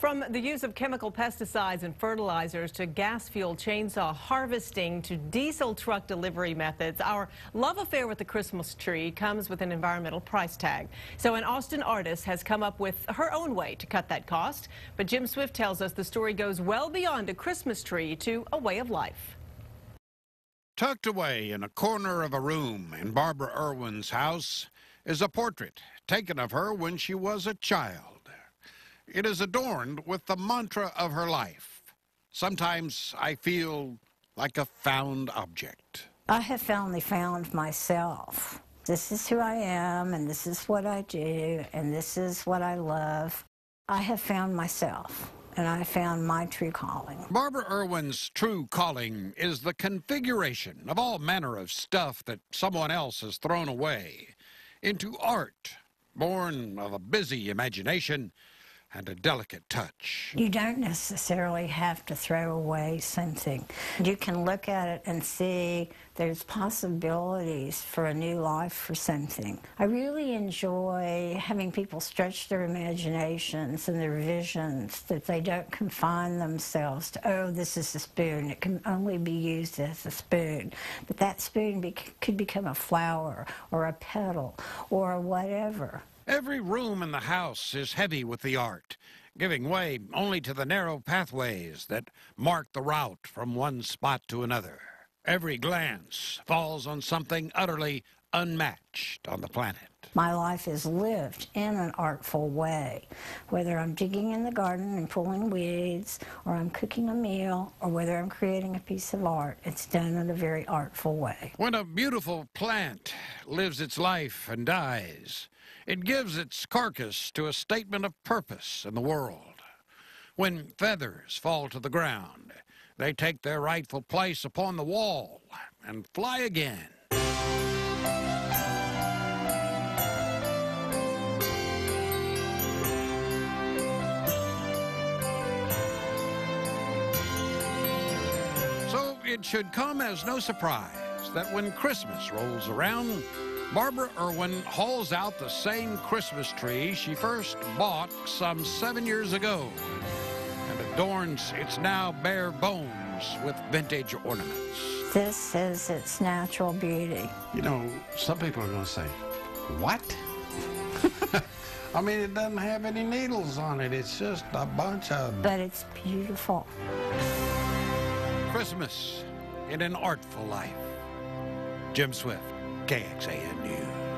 From the use of chemical pesticides and fertilizers to gas fuel chainsaw harvesting to diesel truck delivery methods, our love affair with the Christmas tree comes with an environmental price tag. So an Austin artist has come up with her own way to cut that cost. But Jim Swift tells us the story goes well beyond a Christmas tree to a way of life. Tucked away in a corner of a room in Barbara Irwin's house is a portrait taken of her when she was a child. It is adorned with the mantra of her life. Sometimes I feel like a found object. I have finally found myself. This is who I am, and this is what I do, and this is what I love. I have found myself, and I found my true calling. Barbara Irwin's true calling is the configuration of all manner of stuff that someone else has thrown away into art, born of a busy imagination and a delicate touch. You don't necessarily have to throw away something. You can look at it and see there's possibilities for a new life for something. I really enjoy having people stretch their imaginations and their visions, that they don't confine themselves to, oh, this is a spoon. It can only be used as a spoon. But that spoon be could become a flower or a petal or whatever. Every room in the house is heavy with the art, giving way only to the narrow pathways that mark the route from one spot to another. Every glance falls on something utterly unmatched on the planet. My life is lived in an artful way. Whether I'm digging in the garden and pulling weeds, or I'm cooking a meal, or whether I'm creating a piece of art, it's done in a very artful way. When a beautiful plant lives its life and dies, it gives its carcass to a statement of purpose in the world. When feathers fall to the ground, they take their rightful place upon the wall and fly again. So it should come as no surprise that when Christmas rolls around, Barbara Irwin hauls out the same Christmas tree she first bought some seven years ago and adorns its now bare bones with vintage ornaments. This is its natural beauty. You know, some people are going to say, what? I mean, it doesn't have any needles on it. It's just a bunch of... But it's beautiful. Christmas in an artful life. Jim Swift. KXAN News.